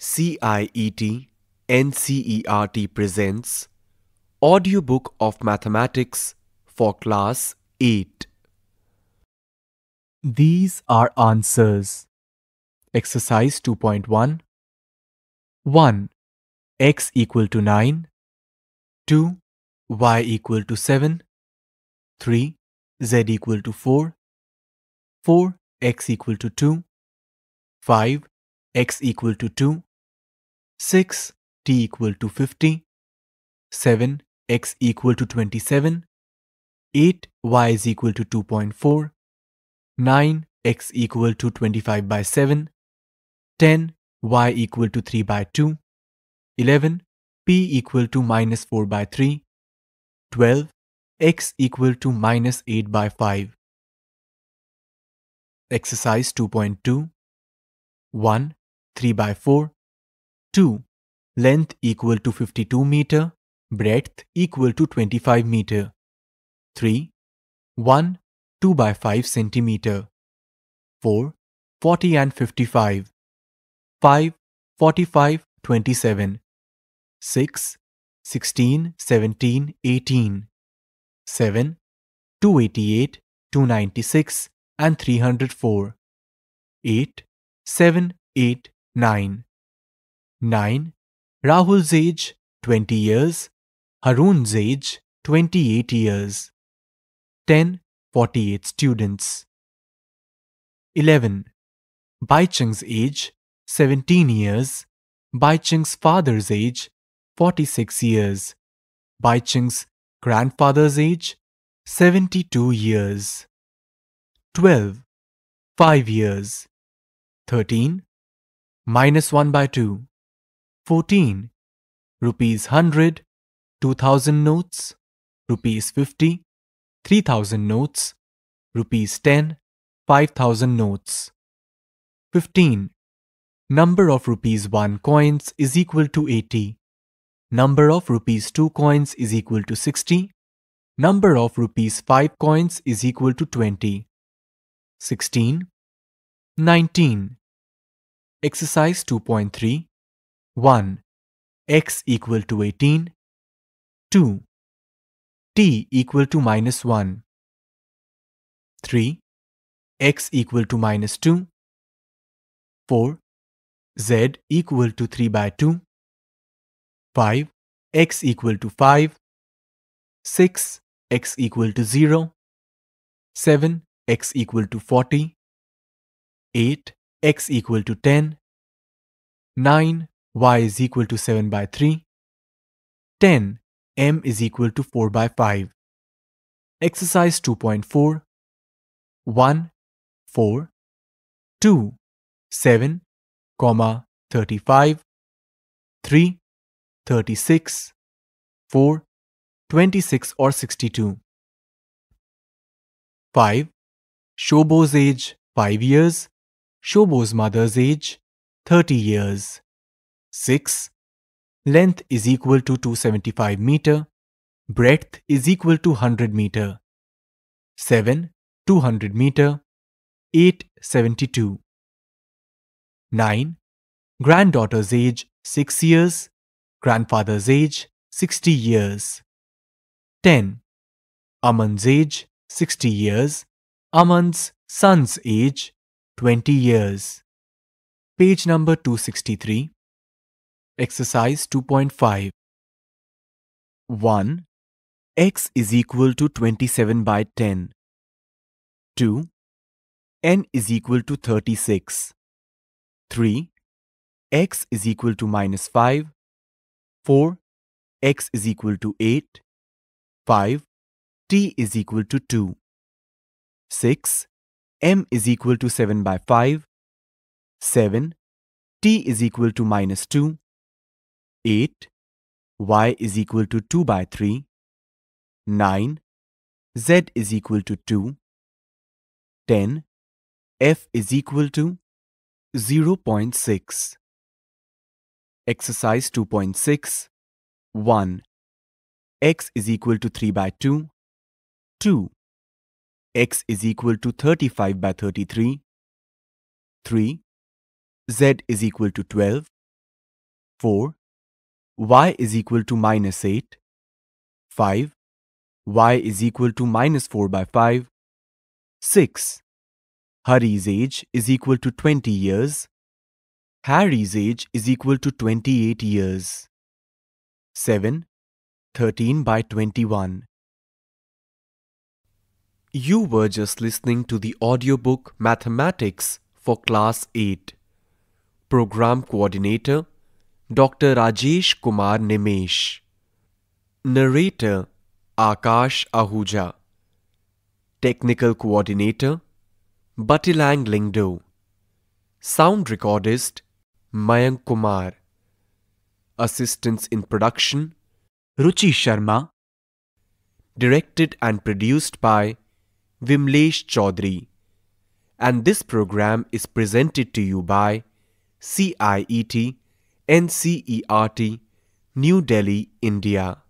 CIET NCERT presents Audiobook of Mathematics for Class 8. These are answers. Exercise 2.1 1. x equal to 9 2. y equal to 7 3. z equal to 4 4. x equal to 2 5. x equal to 2 6. t equal to 50 7. x equal to 27 8. y is equal to 2.4 9. x equal to 25 by 7 10. y equal to 3 by 2 11. p equal to minus 4 by 3 12. x equal to minus 8 by 5 Exercise 2.2 1. 3 by 4 2. Length equal to 52 meter Breadth equal to 25 meter 3. 1. 2 by 5 centimeter 4. 40 and 55 5. 45 27 6. 16 17 18 7. 288 296 and 304 8. 7 8 9 9. Rahul's age 20 years Harun's age 28 years 10. 48 students 11. Baichung's age 17 years Baichung's father's age 46 years Baichung's grandfather's age 72 years 12. 5 years 13. Minus 1 by 2 14. Rupees 100 2000 notes Rupees 50 3000 notes Rupees 10 5000 notes 15. Number of rupees 1 coins is equal to 80. Number of rupees 2 coins is equal to 60. Number of rupees 5 coins is equal to 20. 16. 19. Exercise 2.3 1. x equal to 18 2. t equal to minus 1 3. x equal to minus 2 4. z equal to 3 by 2 5. x equal to 5 6. x equal to 0 7 x equal to 40, 8 x equal to 10, 9 y is equal to 7 by 3, 10 m is equal to 4 by 5. Exercise 2.4 1 4 2 7 comma 35 3 36 4 26 or 62 5 Shobo's age 5 years, Shobo's mother's age 30 years. 6. Length is equal to 275 meter, breadth is equal to 100 meter. 7. 200 meter, 8. 72. 9. Granddaughter's age 6 years, grandfather's age 60 years. 10. Aman's age 60 years, Aman's son's age 20 years. Page number 263. Exercise 2.5. 1. x is equal to 27 by 10. 2. n is equal to 36. 3. x is equal to minus 5. 4. x is equal to 8. 5. t is equal to 2. 6. m is equal to 7 by 5. 7. t is equal to minus 2. 8. y is equal to 2 by 3. 9. z is equal to 2. 10. f is equal to 0.6. Exercise 2.6 1. x is equal to 3 by 2. 2 x is equal to 35 by 33. 3. z is equal to 12. 4. Y is equal to minus 8. 5. y is equal to minus 4 by 5. 6. Hari's age is equal to 20 years. Harry's age is equal to 28 years. 7. 13 by 21. You were just listening to the audiobook Mathematics for Class 8. Program Coordinator Dr. Rajesh Kumar Nimesh. Narrator Akash Ahuja. Technical Coordinator Batilang Lyngdoh. Sound Recordist Mayank Kumar. Assistants in Production Ruchi Sharma. Directed and produced by Vimlesh Chaudhary. And this program is presented to you by CIET NCERT New Delhi, India.